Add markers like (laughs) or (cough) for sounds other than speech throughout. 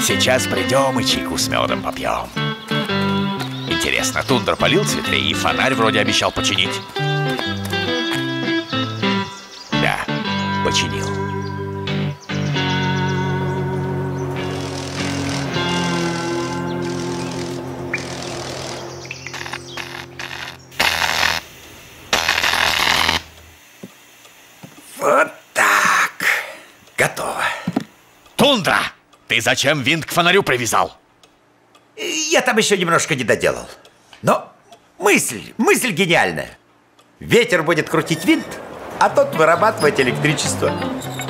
Сейчас придем и чайку с медом попьем. Интересно, тундра полил цветы и фонарь вроде обещал починить. Ты зачем винт к фонарю привязал? Я там еще немножко не доделал. Но мысль, мысль гениальная. Ветер будет крутить винт, а тот вырабатывать электричество.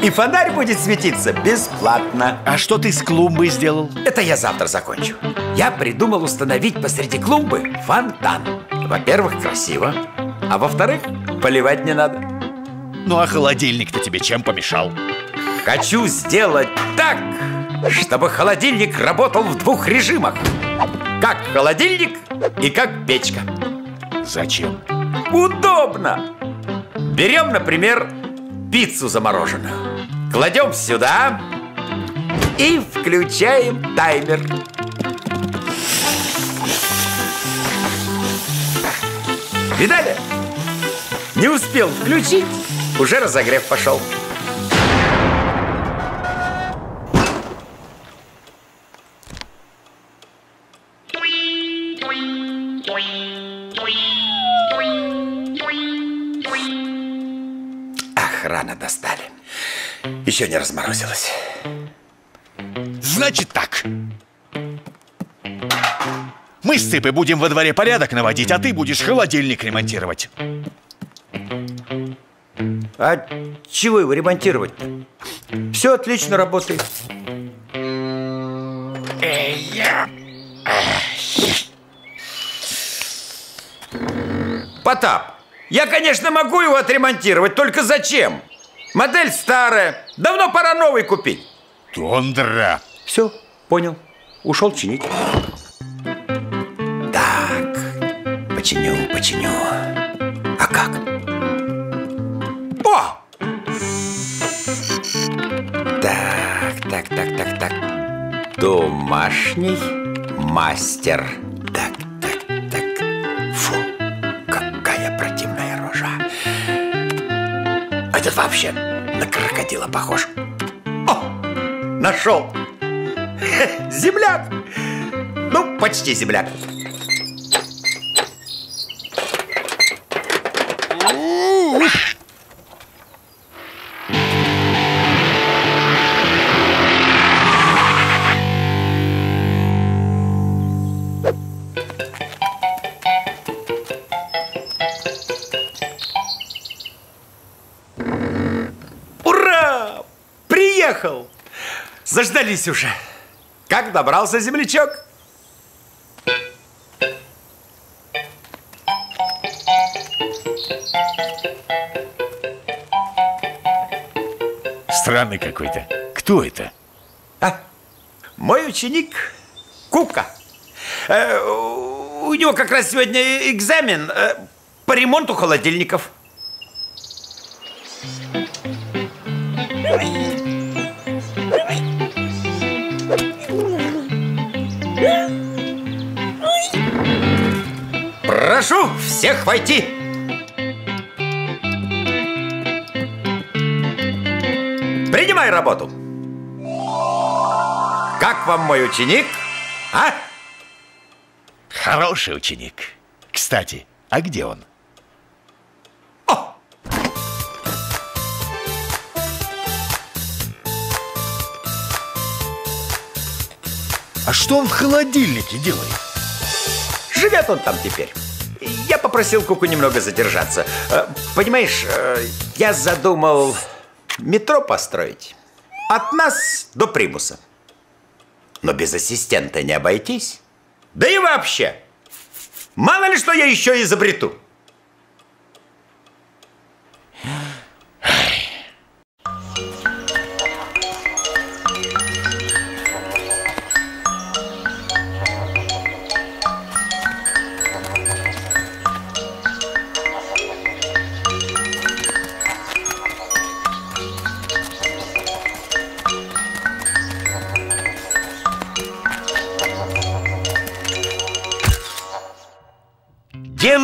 И фонарь будет светиться бесплатно. А что ты с клумбой сделал? Это я завтра закончу. Я придумал установить посреди клумбы фонтан. Во-первых, красиво. А во-вторых, поливать не надо. Ну а холодильник-то тебе чем помешал? Хочу сделать так, чтобы холодильник работал в двух режимах. Как холодильник и как печка. Зачем? Удобно! Берем, например, пиццу замороженную. Кладем сюда и включаем таймер. Видали? Не успел включить, уже разогрев пошел. Еще не разморозилось. Значит так. Мы с Цыпой будем во дворе порядок наводить, а ты будешь холодильник ремонтировать. А чего его ремонтировать-то? Все отлично работает. Потап, я, конечно, могу его отремонтировать, только зачем? Модель старая, давно пора новый купить. Тундра! Все, понял. Ушел чинить. Так, починю, починю. А как? О! Так, так, так, так, так. Домашний мастер. Вообще на крокодила похож. О, нашел. (laughs) Земляк. Ну, почти земляк. Приехал! Заждались уже. Как добрался землячок? Странный какой-то. Кто это? А? Мой ученик Кука. Э, у него как раз сегодня экзамен э, по ремонту холодильников. Всех войти. Принимай работу. Как вам мой ученик? А? Хороший ученик. Кстати, а где он? О! А что он в холодильнике делает? Живет он там теперь. Попросил Куку немного задержаться. Э, Понимаешь, э, я задумал метро построить. От нас до примуса. Но без ассистента не обойтись. Да и вообще, мало ли что я еще изобрету.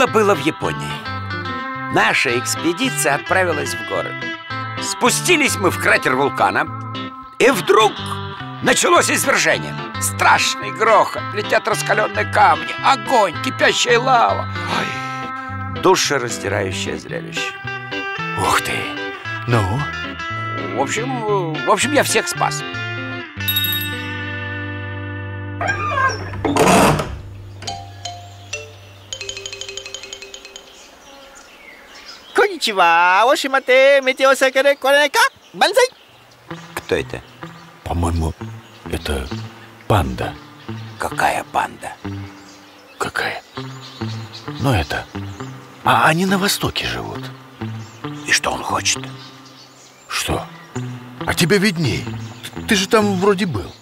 Было-было в Японии. Наша экспедиция отправилась в горы. Спустились мы в кратер вулкана, и вдруг началось извержение. Страшный грохот, летят раскаленные камни, огонь, кипящая лава. Ой, душераздирающее зрелище. Ух ты! Ну? В общем, в общем, я всех спас. Коничева, Ошимате, метеосакаре, корека, банзай. Кто это? По-моему, это панда. Какая панда? Какая? Ну это. А они на востоке живут. И что он хочет? Что? А тебе видней. Ты же там вроде был.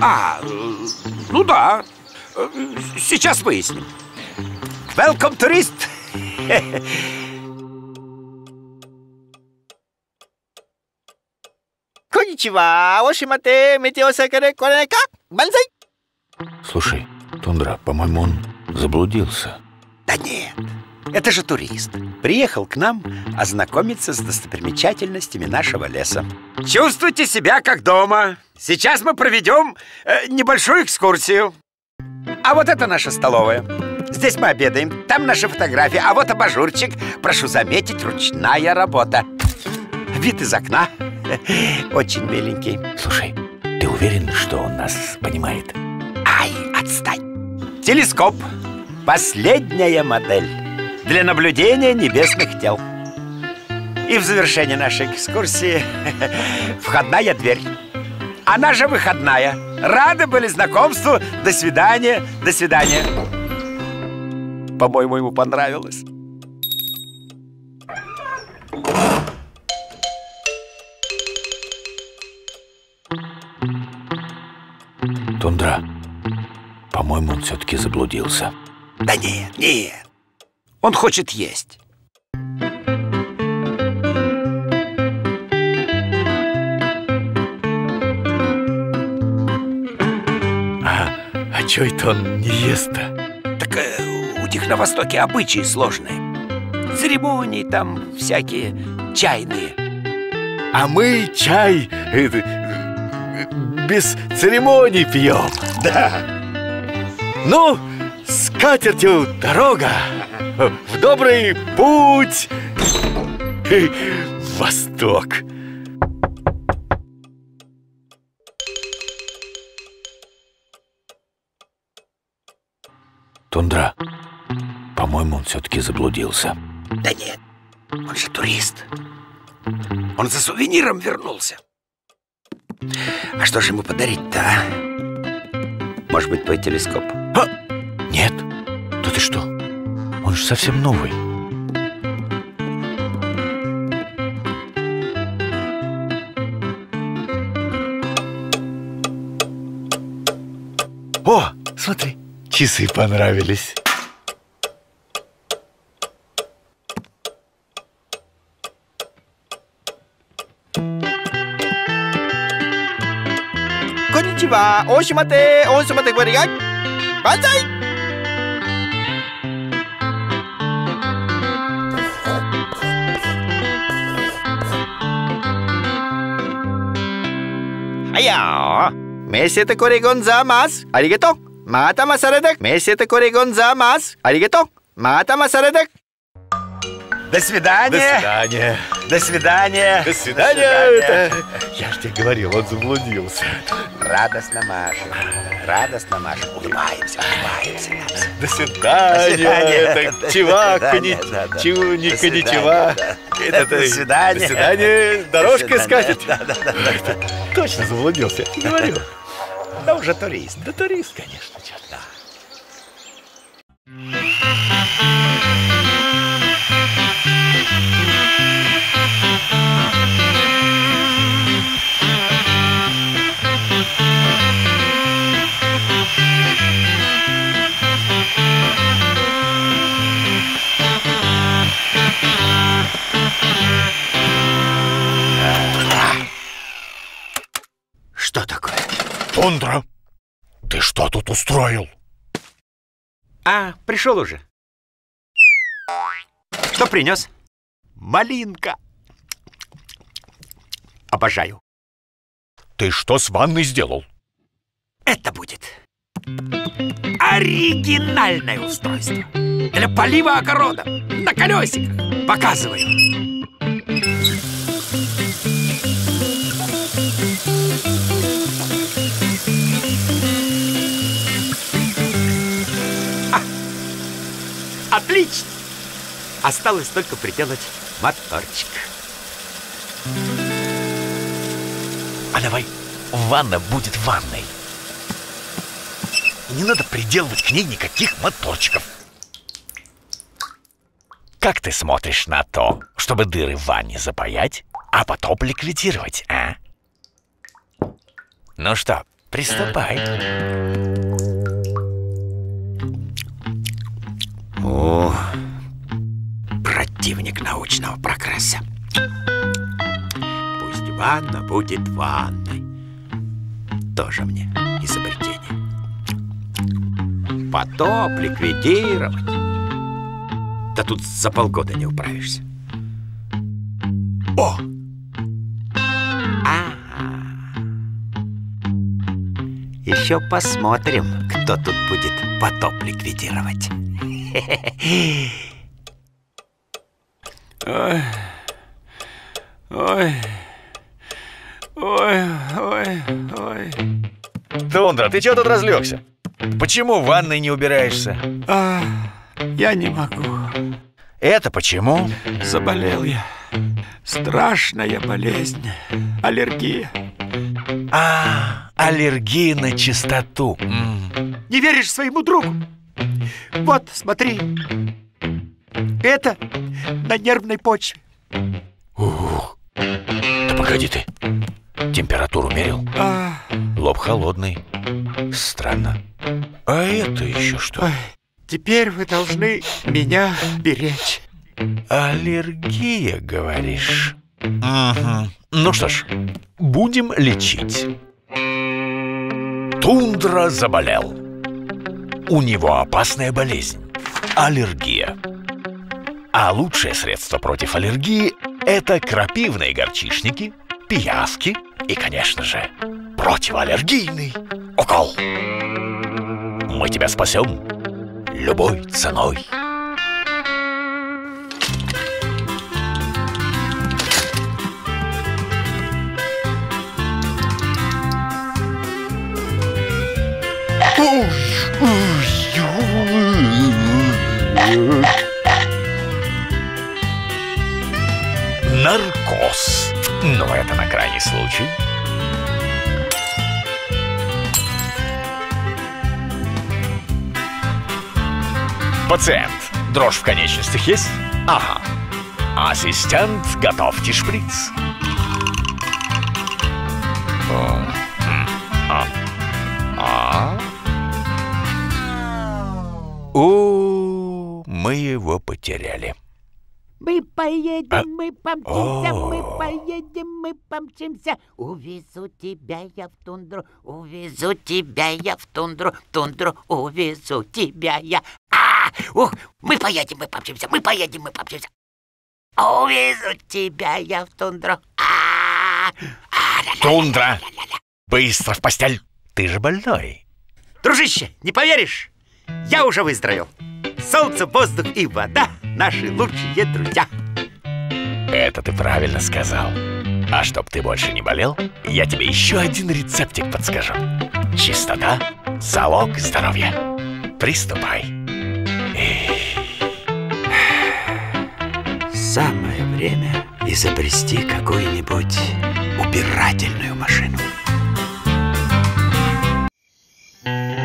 А, ну да. Сейчас выясним. Welcome, турист! Коничева, Ошимате, метеосакаре, корека, банзай. Слушай, Тундра, по-моему, он заблудился. Да нет, это же турист. Приехал к нам ознакомиться с достопримечательностями нашего леса. Чувствуйте себя как дома. Сейчас мы проведем э, небольшую экскурсию. А вот это наша столовая. Здесь мы обедаем, там наши фотографии, а вот абажурчик. Прошу заметить, ручная работа. Вид из окна. (laughs) Очень миленький. Слушай, ты уверен, что он нас понимает? Ай, отстань! Телескоп. Последняя модель для наблюдения небесных тел. И в завершении нашей экскурсии (laughs) входная дверь. Она же выходная. Рады были знакомству. До свидания, до свидания. По-моему, ему понравилось. Тундра, по-моему, он все-таки заблудился. Да нет, нет. Он хочет есть. А, а что это он не ест-то? Так э, у них на Востоке обычаи сложные. Церемонии там всякие чайные. А мы чай э, э, без церемоний пьем. Да. Ну, с катертью дорога. В добрый путь. В (laughs) Восток. Тундра, по-моему, он все-таки заблудился. Да нет, он же турист. Он за сувениром вернулся. А что же ему подарить-то, а? Может быть, твой телескоп? А! Нет, да ты что? Он же совсем новый. О, смотри, часы понравились. は大島亭大島てこれが万歳！はやー。メッセテコレゴンザーマスありがとう。またまされてメッセテコレゴンザーマスありがとう。またまされて До свидания! свидания. До свидания! До свидания. Это... Я же тебе говорил, он заблудился. Радостно машем. Радостно машем. Улыбаемся, улыбаемся. До свидания. До свидания. Это До чевак, свидания, ни- да, да. чу, ни До коничева. свидания, да. Это До свидания. До свидания. Дорожка До. Да. Точно заблудился. я Говорю. Да уже турист. Да турист, конечно. чё ты. Тундра, ты что тут устроил? А, пришел уже. Что принес? Малинка. Обожаю. Ты что с ванной сделал? Это будет оригинальное устройство для полива огорода на колесиках. Показываю. Отлично! Осталось только приделать моторчик. А давай ванна будет ванной. И не надо приделывать к ней никаких моторчиков. Как ты смотришь на то, чтобы дыры в ванне запаять, а потом ликвидировать, а? Ну что, приступай. О, противник научного прогресса. Пусть ванна будет ванной. Тоже мне изобретение. Потоп ликвидировать. Да тут за полгода не управишься. О! Еще посмотрим, кто тут будет потоп ликвидировать. Ой, ой, ой, ой, ой. Тундра, ты чего тут разлегся? Почему в ванной не убираешься? А, я не могу. Это почему? Заболел я. Страшная болезнь. Аллергия. А, аллергия на чистоту. М. Не веришь своему другу? Вот, смотри. Это на нервной почве. Ух. Да погоди ты. Температуру мерил? А, Лоб холодный. Странно. А это еще что? ой, теперь вы должны меня беречь. Аллергия, говоришь? Угу. Ну что ж, будем лечить. Тундра заболел. У него опасная болезнь – аллергия. А лучшее средство против аллергии – это крапивные горчишники, пиявки и, конечно же, противоаллергийный укол. Мы тебя спасем любой ценой. Наркоз. Но это на крайний случай. Пациент, дрожь в конечностях есть? Ага. Ассистент, готовьте шприц. А. А? О, мы его потеряли. Мы поедем, А- мы помчимся, мы О. поедем, мы помчимся. Увезу тебя я в тундру, увезу тебя я в тундру, в тундру увезу тебя я. А, ух, мы поедем, мы помчимся, мы поедем, мы помчимся. Увезу тебя я в тундру. А, а, ля-ля. Тундра! Быстро в постель! Ты же больной. Дружище, не поверишь? Я уже выздоровел. Солнце, воздух и вода – наши лучшие друзья. Это ты правильно сказал. А чтоб ты больше не болел, я тебе еще один рецептик подскажу. Чистота – залог здоровья. Приступай. Самое время изобрести какую-нибудь убирательную машину. Ты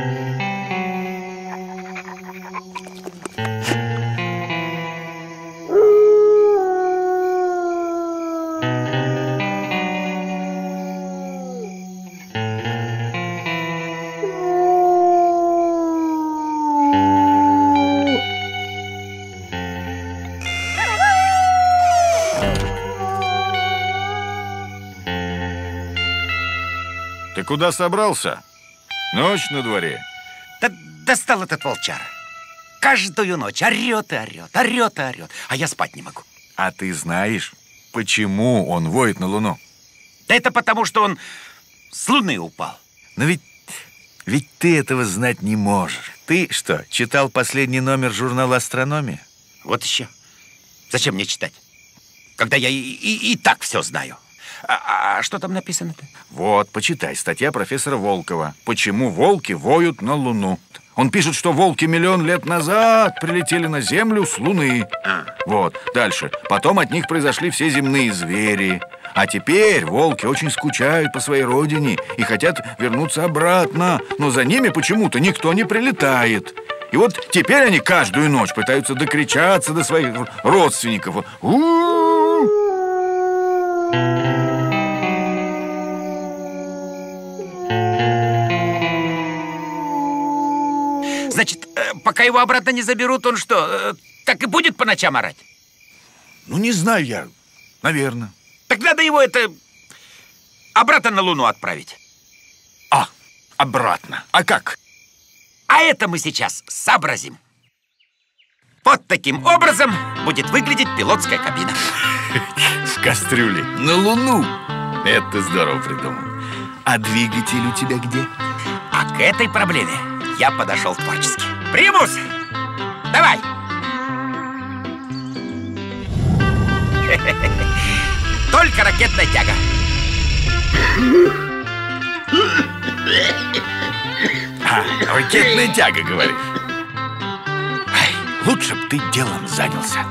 куда собрался? Ночь на дворе. Да достал этот волчар. каждую ночь орет и орет, орет и орет, а я спать не могу. А ты знаешь, почему он воет на Луну? Да это потому, что он с Луны упал. Но ведь, ведь ты этого знать не можешь. Ты что, читал последний номер журнала «Астрономия»? Вот еще. Зачем мне читать? Когда я и, и, и так все знаю. А, а что там написано-то? Вот, почитай, статья профессора Волкова. «Почему волки воют на Луну?» Он пишет, что волки миллион лет назад прилетели на Землю с Луны. А. Вот, дальше. Потом от них произошли все земные звери. А теперь волки очень скучают по своей родине и хотят вернуться обратно. Но за ними почему-то никто не прилетает. И вот теперь они каждую ночь пытаются докричаться до своих родственников. У-у-у! Пока его обратно не заберут, он что, э, так и будет по ночам орать? Ну, не знаю я. Наверное. Так надо его это обратно на Луну отправить. А, обратно. А как? А это мы сейчас сообразим. Вот таким образом будет выглядеть пилотская кабина. С кастрюлей на Луну. Это здорово придумал. А двигатель у тебя где? А к этой проблеме я подошел творчески. Примус, давай! (laughs) Только ракетная тяга. А, ракетная тяга, говоришь? Ай, лучше б ты делом занялся.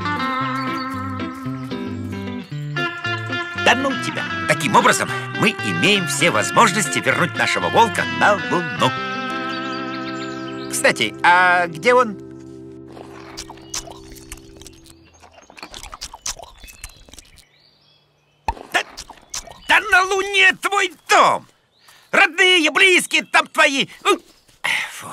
Да ну тебя! Таким образом, мы имеем все возможности вернуть нашего волка на Луну. Кстати, а где он? Да, да на Луне твой дом! Родные, близкие там твои! Фу.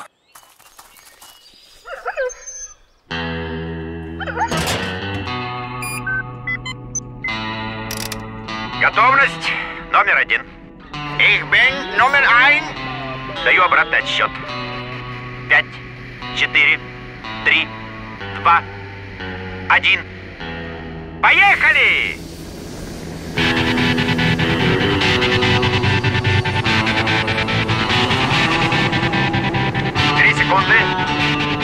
Готовность номер один. Ich bin Nummer ein. Даю обратный отсчет. Пять, четыре, три, два, один. Поехали! Три секунды.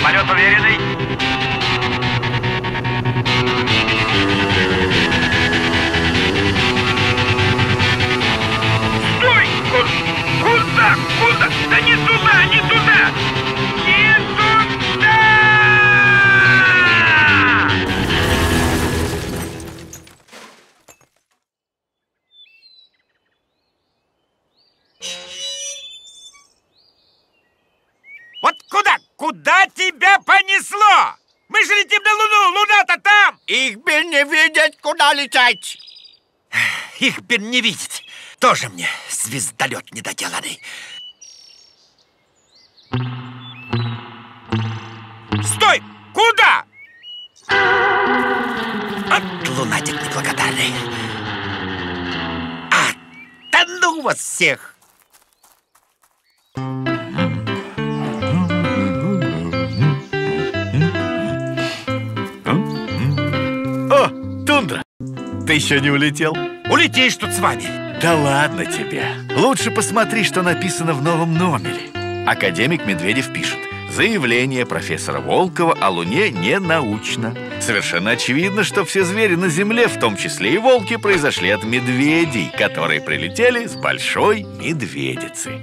Полет уверенный. Стой! Куда? Куда? Да не туда, не туда! Лететь. Их бен не видеть. Тоже мне звездолет недоделанный. Стой! Куда? От лунатик неблагодарный. А, да ну вас всех! О, ты еще не улетел? Улетишь тут с вами. Да ладно тебе. Лучше посмотри, что написано в новом номере. Академик Медведев пишет. Заявление профессора Волкова о Луне не научно. Совершенно очевидно, что все звери на Земле, в том числе и волки, произошли от медведей, которые прилетели с большой медведицы.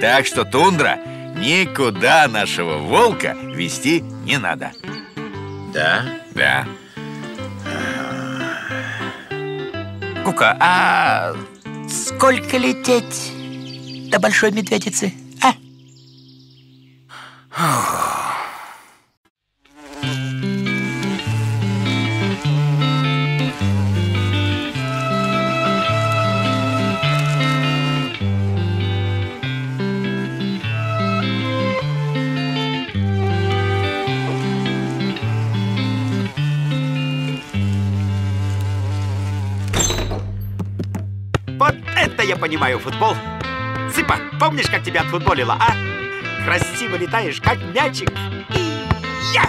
Так что, Тундра, никуда нашего волка вести не надо. Да? Да. Кука, а сколько лететь до Большой Медведицы, а? Вот это я понимаю футбол. Цыпа, помнишь, как тебя отфутболила, а? красиво летаешь, как мячик. И я!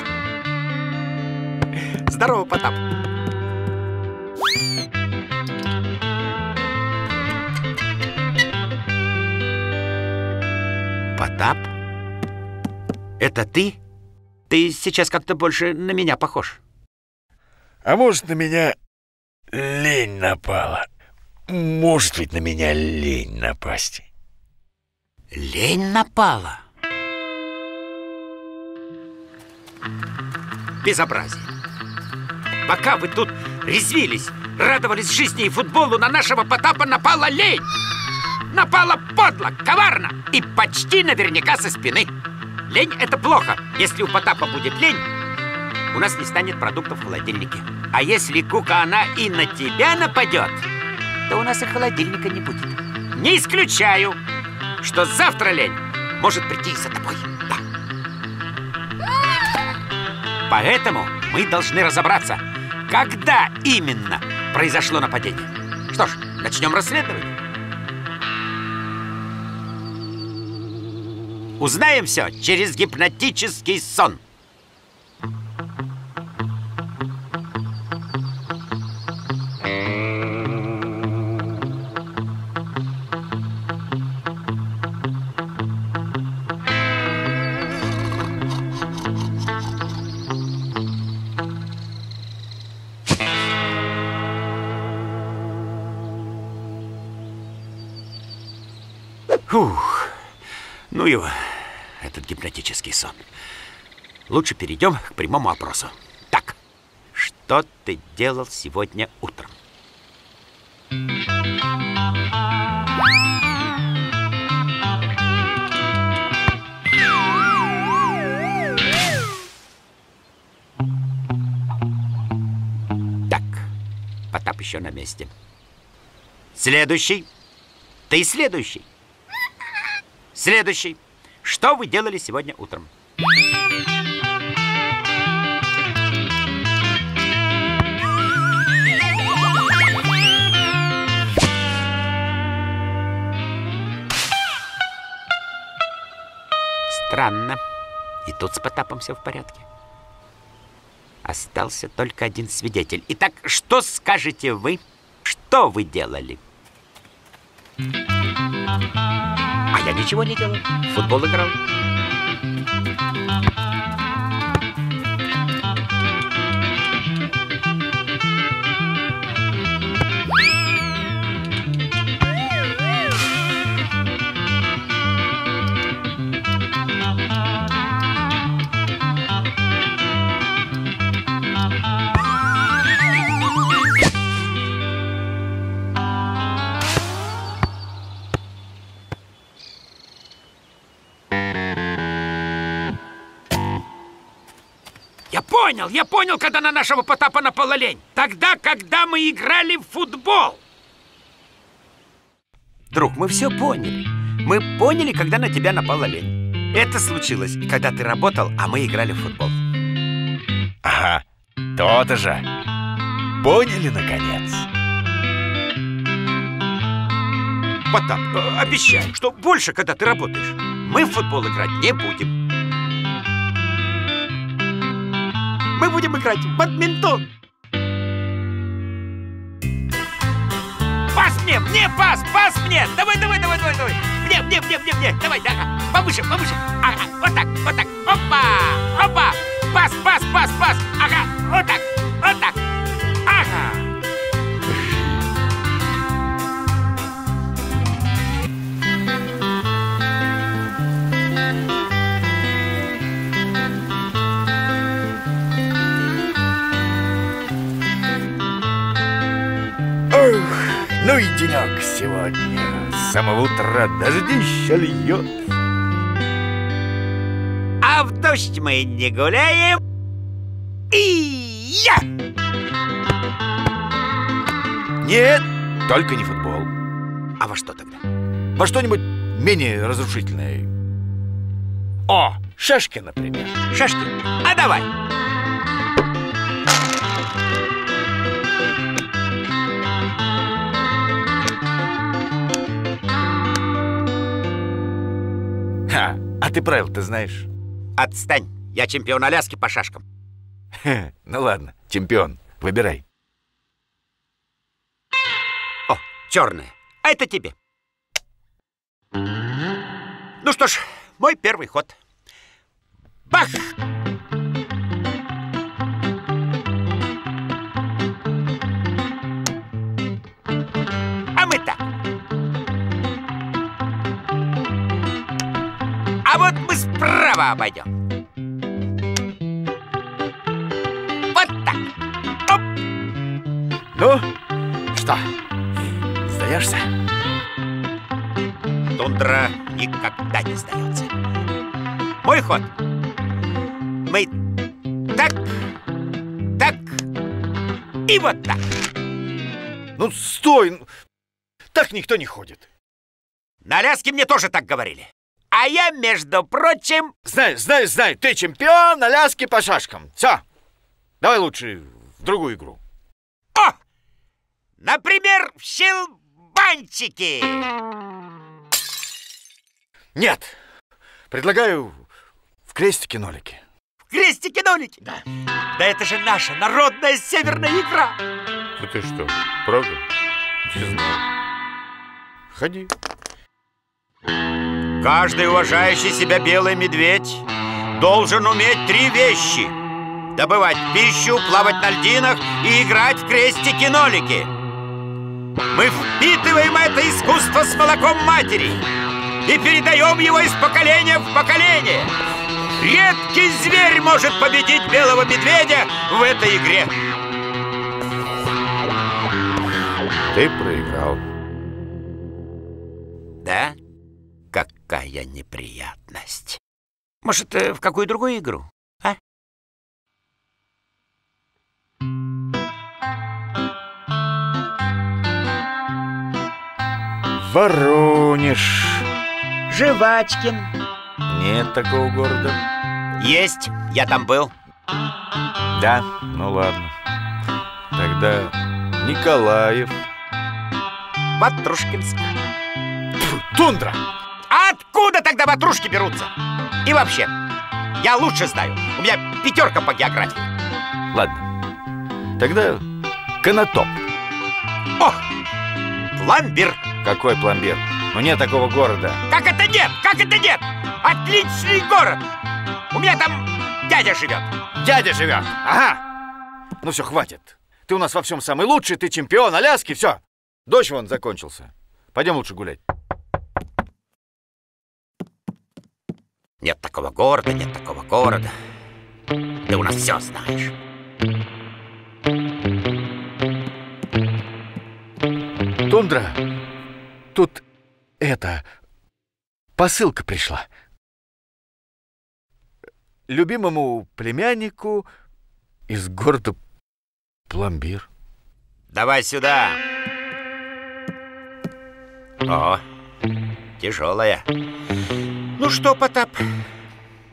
Здорово, Потап. Потап? Это ты? Ты сейчас как-то больше на меня похож. А может, на меня лень напала? Может ведь на меня лень напасть. Лень напала. Безобразие. Пока вы тут резвились, радовались жизни и футболу, на нашего Потапа напала лень. Напала подло, коварно и почти наверняка со спины. Лень – это плохо. Если у Потапа будет лень, у нас не станет продуктов в холодильнике. А если Кука она и на тебя нападет, то у нас и холодильника не будет. Не исключаю, что завтра лень может прийти за тобой. Да. Поэтому мы должны разобраться, когда именно произошло нападение. Что ж, начнем расследование. Узнаем все через гипнотический сон. Лучше перейдем к прямому опросу. Так, что ты делал сегодня утром? Так, Потап еще на месте. Следующий. Ты следующий. Следующий. Что вы делали сегодня утром? Странно. И тут с Потапом все в порядке. Остался только один свидетель. Итак, что скажете вы? Что вы делали? А я ничего не делал. Футбол играл. Понял, я понял, когда на нашего Потапа напала лень. Тогда, когда мы играли в футбол. Друг, мы все поняли. Мы поняли, когда на тебя напала лень. Это случилось, когда ты работал, а мы играли в футбол. Ага, то-то же. Поняли, наконец? Потап, э, обещаю, что больше, когда ты работаешь, мы в футбол играть не будем. Мы будем играть в бадминтон. Пас мне, мне пас, пас мне. Давай, давай, давай, давай, давай. Мне, мне, мне, мне, мне. Давай, ага. Повыше, повыше. Ага, вот так, вот так. Опа, опа. Пас, пас, пас, пас. Ага, вот так, ну и денек сегодня. С самого утра дождище льет. А в дождь мы не гуляем. И я! Нет, только не футбол. А во что тогда? Во что-нибудь менее разрушительное. О, шашки, например. Шашки? А давай! А ты правила-то знаешь? Отстань, я чемпион Аляски по шашкам. Ну ладно, чемпион, выбирай. О, черная. А это тебе. Ну что ж, мой первый ход. Бах! А справа обойдем. Вот так. Оп! Ну, что, сдаешься? Тундра никогда не сдается. Мой ход. Мы так, так и вот так. Ну, стой! ну, Так никто не ходит. На Аляске мне тоже так говорили. А я, между прочим... Знаю, знаю, знаю, ты чемпион Аляски по шашкам. Все, давай лучше в другую игру. О! Например, в щелбанчики. Нет, предлагаю в крестике-нолике. В крестики-нолики. Да. Да это же наша народная северная игра. Ну ты что, правда? Не знаю. Ходи. Каждый уважающий себя белый медведь должен уметь три вещи. Добывать пищу, плавать на льдинах и играть в крестики-нолики. Мы впитываем это искусство с молоком матери и передаем его из поколения в поколение. Редкий зверь может победить белого медведя в этой игре. Ты проиграл. Да? Какая неприятность. Может, э, в какую другую игру? А? Воронеж. Жвачкин. Нет такого города. Есть, я там был. Да, ну ладно. Тогда Николаев. Ватрушкинск. Фу, тундра! А откуда тогда ватрушки берутся? И вообще, я лучше знаю. У меня пятерка по географии. Ладно. Тогда Конотоп. О, пломбир. Какой пломбир? Ну нет такого города. Как это нет? Как это нет? Отличный город. У меня там дядя живет. Дядя живет. Ага. Ну все, хватит. Ты у нас во всем самый лучший, ты чемпион Аляски, все. Дождь вон закончился. Пойдем лучше гулять. Нет такого города, нет такого города. Ты у нас все знаешь. Тундра, тут это... Посылка пришла. Любимому племяннику из города Пломбир. Давай сюда. О, тяжелая. Ну что, Потап,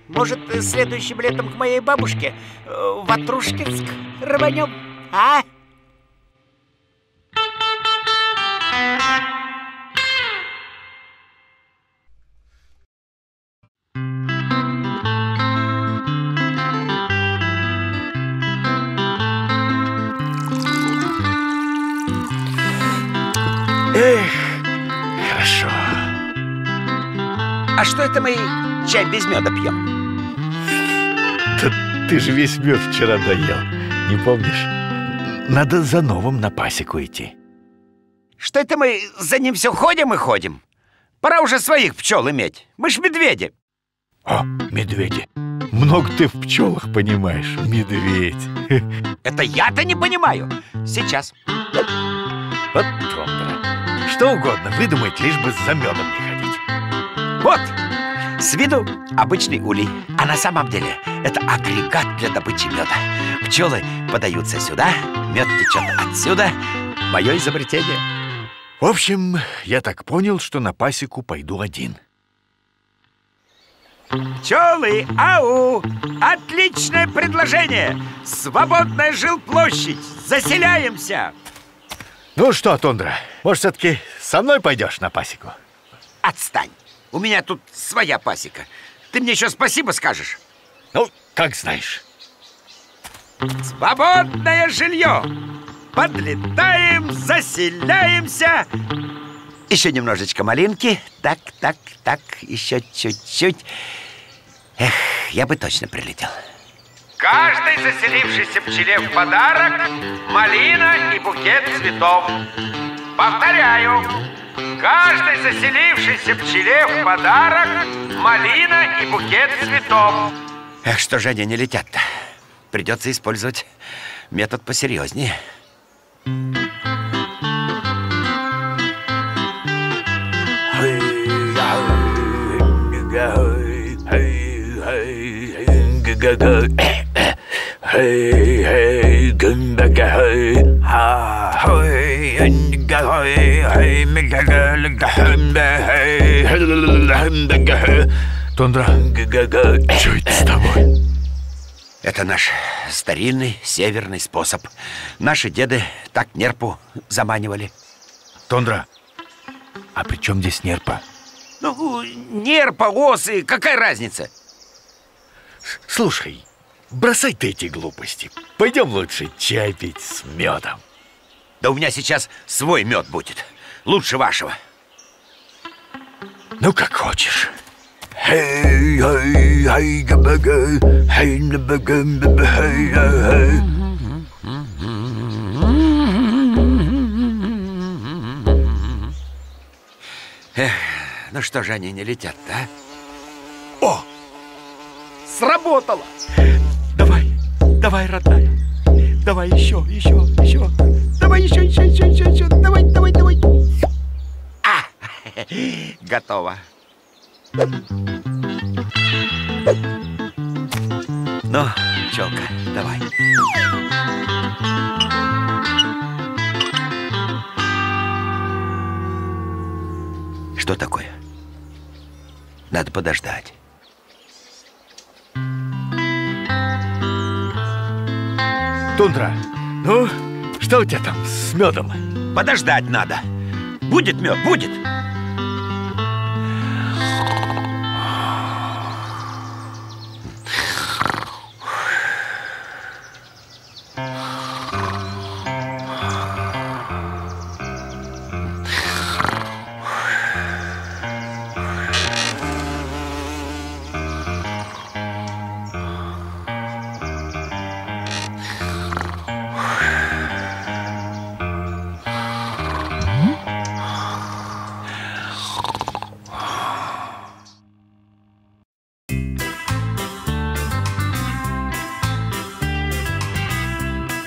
может, следующим летом к моей бабушке э, в Ватрушкинск рванем, а? Чай без меда пьем? Да ты же весь мед вчера доел, не помнишь? Надо за новым на пасеку идти. Что это мы за ним все ходим и ходим? Пора уже своих пчел иметь. Мы ж медведи. О, медведи. Много ты в пчелах понимаешь, медведь. (laughs) Это я-то не понимаю. Сейчас. Вот. Что угодно выдумать, лишь бы за медом не ходить. Вот, с виду обычный улей, а на самом деле это агрегат для добычи меда. Пчелы подаются сюда, мед течет отсюда. Мое изобретение. В общем, я так понял, что на пасеку пойду один. Пчелы, ау! Отличное предложение! Свободная жилплощадь! Заселяемся! Ну что, Тондра, может, все-таки со мной пойдешь на пасеку? Отстань! У меня тут своя пасека. Ты мне еще спасибо скажешь. Ну, как знаешь. Свободное жилье. Подлетаем, заселяемся. Еще немножечко малинки. Так, так, так, еще чуть-чуть. Эх, я бы точно прилетел. Каждой заселившейся пчеле в подарок малина и букет цветов. Повторяю, каждой заселившейся пчеле в подарок малина и букет цветов. Эх, что же они не летят-то? Придется использовать метод посерьезнее. Тундра, что это с тобой? Это наш старинный северный способ. Наши деды так нерпу заманивали. Тундра, а при чем здесь нерпа? Ну, нерпа, осы, какая разница? Слушай, бросай ты эти глупости. Пойдем лучше чай пить с медом. Да у меня сейчас свой мед будет. Лучше вашего. Ну, как хочешь. Эх, ну что же они не летят а? О! Сработало! Давай, давай, родная. Давай еще, еще, еще. Давай еще, еще, еще, еще, еще. Давай, давай, давай. (laughs) Готово. Ну, пчелка, давай. Что такое? Надо подождать. Тундра, ну, что у тебя там с медом? Подождать надо. Будет мед, будет.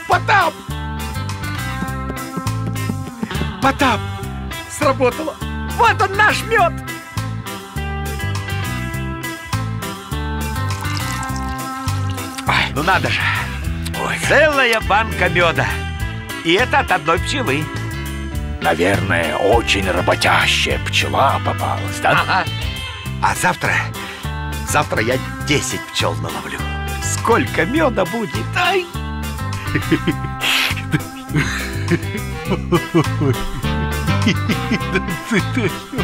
Потап! Потап! Сработало! Вот он наш мед! Ну надо же. Целая банка меда. И это от одной пчелы. Наверное, очень работящая пчела попалась, да? Ага. А завтра, завтра я 10 пчел наловлю. Сколько меда будет? Ай! Ты (laughs)